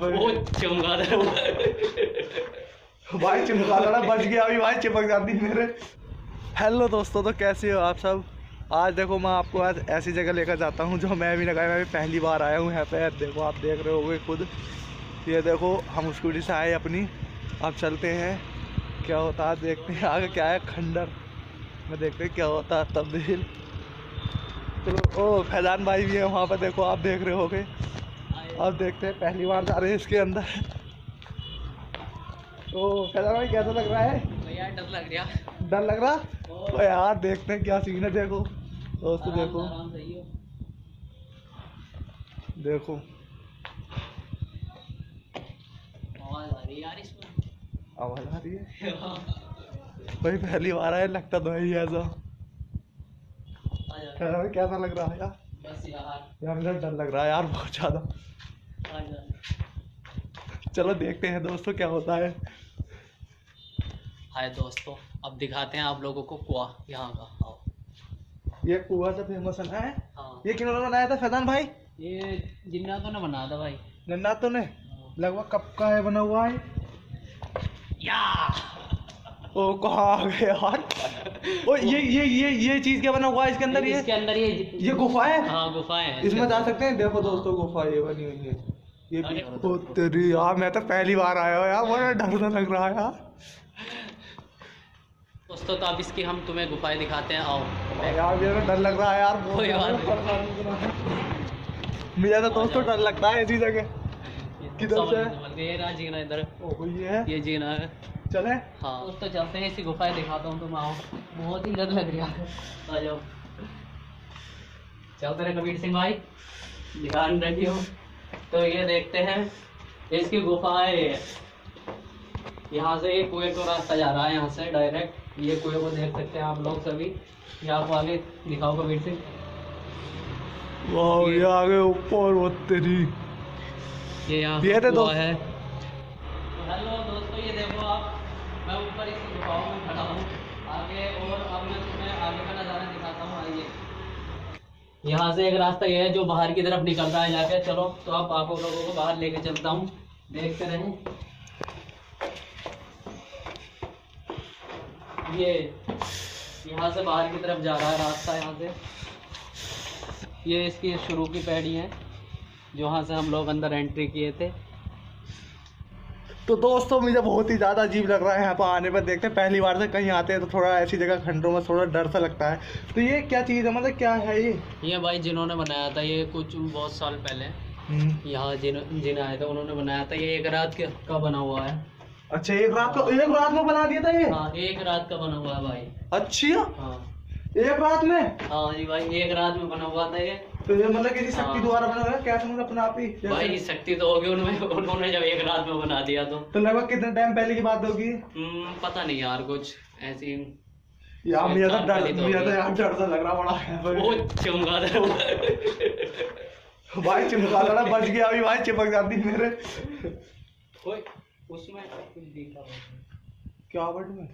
वो चमगादड़ भाई चिपका बच गया अभी भाई चिपक जाती मेरे। हेलो दोस्तों तो कैसे हो आप सब? आज देखो मैं आपको आज ऐसी जगह लेकर जाता हूँ जो मैं भी लगाया मैं भी पहली बार आया हूँ यहाँ पे। देखो आप देख रहे होगे खुद। ये देखो हम स्कूटी से आए अपनी। अब चलते हैं। क्या होता है देखते हैं आगे क्या है। खंडर। में देखते हैं क्या होता है तब्दील। चलो ओ फैजान भाई भी है वहाँ पर देखो आप देख रहे होगे। अब देखते हैं पहली बार जा रहे हैं इसके अंदर। तो फैजान भाई कैसा लग रहा है? भैया डर लग रहा। डर लग रहा? तो यार देखते हैं क्या सीन है देखो। दोस्तों देखो। देखो। आवाज़ आ रही है यार इसमें। आवाज़ आ रही है? भाई पहली बार आया लगता तो है ऐसा। कैसा लग रहा है यार? बस यार। यार मुझे डर लग रहा है यार बहुत ज़्यादा। चलो देखते हैं दोस्तों क्या होता है। हाय दोस्तों अब दिखाते हैं आप लोगों को कुआ यहाँ का। आओ। ये कुआ तो फ़ेमस है ना है। ये किन्होंने बनाया था फैजान भाई? ये जिन्नातों ने बनाया था भाई। नन्ना तो ने? लगभग कब का है बना हुआ है। या! ओ कहाँ आ गए यार? ओ ये ये ये ये चीज़ क्या बना हुआ है इसके अंदर ये? इसके अंदर ये ये गुफा है? हाँ गुफाएँ हैं। इसमें जा सकते हैं? देखो दोस्तों गुफा ये बनी हुई है। ये। ओ तेरी यार मैं तो पहली बार आया हूँ यार बड़ा डर लग रहा है यार। दोस्तों तो अब इसकी हम तुम्हें गुफाएँ दिखाते हैं आओ। यार मेरा तो डर लग रहा है यार कोई बात ज़्यादा। मुझे तो दोस्तों डर लगता है ऐसी जगह। किधर से? ये रहा जीना इधर। ओ ये है। ये जीना है। चले। हाँ। दोस्तों चलते हैं इसी गुफाएँ दिखाता हूँ तुम आओ। बहुत ही डर लग रहा है। आ जाओ। चलते रहे कबीर सिंह भाई। ध्यान रखियो। तो ये देखते हैं इसकी गुफाएँ ये है। यहाँ से एक कुएँ को रास्ता जा रहा है यहाँ से डायरेक्ट ये कुएँ को देख सकते हैं आप लोग सभी। ये आपको आगे दिखाओ कबीर सिंह। वाह ये आगे ऊपर वो तेरी ये यहाँ ये तो है। हेलो दोस्तों ये देखो आप। मैं ऊपर इस गुफाओं में खड़ा हूँ। आगे और अब मैं तुम्हें आगे का नज़ारा दिखाता हूँ आइए यहाँ से एक रास्ता यह है जो बाहर की तरफ़ निकलता है जाके। चलो तो अब आप लोगों को बाहर लेके चलता हूँ। देखते रहे। ये यहाँ से बाहर की तरफ़ जा रहा है रास्ता यहाँ से। ये इसकी शुरू की पैड़ी है जहाँ से हम लोग अंदर एंट्री किए थे। तो दोस्तों मुझे बहुत ही ज़्यादा अजीब लग रहा है यहाँ पर आने पर। देखते हैं पहली बार से कहीं आते हैं तो थोड़ा ऐसी जगह खंडों में थोड़ा डर सा लगता है। तो ये क्या चीज़ है? मतलब क्या है ये? ये भाई जिन्होंने बनाया था ये कुछ बहुत साल पहले। हम्म, यहाँ जिन जिन आए थे उन्होंने बनाया था। ये एक रात के का बना हुआ है। अच्छा एक रात को एक रात में बना दिया था ये? हाँ एक रात का बना हुआ है भाई। अच्छी? हाँ। एक रात में? हाँ जी भाई एक रात में बना हुआ था ये। तो ये मतलब किसी शक्ति हाँ। द्वारा बना हुआ क्या समझ अपना आप ही? भाई शक्ति तो होगी उनमें उन्होंने जब एक रात में बना दिया तो। तो लगभग कितने टाइम पहले की बात होगी? हम्म, पता नहीं यार कुछ ऐसी यार मुझे तो डर तो मुझे तो यार डर सा लग रहा बड़ा वो है भाई चिपका लड़ा बच गया अभी भाई चिपक जाती मेरे। उसमें कुछ दिखा क्या बट में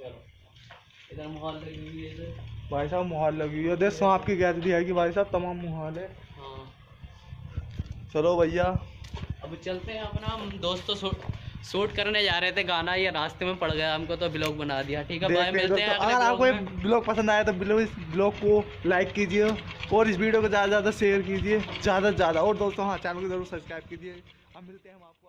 चलो। इधर माहौल लगी हुई है इधर। भाई साहब मुहाल लगी हुई है। देख सांप की गैदरी है कि भाई साहब तमाम मुहाल है। हाँ चलो भैया। अब चलते हैं अपना। हम दोस्तों शूट शूट करने जा रहे थे गाना ये रास्ते में पड़ गया। हमको तो ब्लॉग बना दिया। ठीक है हैं मिलते हैं अगर आपको ब्लॉग ये ब्लॉग पसंद आया तो बिलो इस ब्लॉग को लाइक कीजिए और इस वीडियो को ज़्यादा से ज़्यादा शेयर कीजिए। ज़्यादा से ज़्यादा। और दोस्तों हाँ चैनल को ज़रूर सब्सक्राइब कीजिए। अब मिलते हैं हम आपको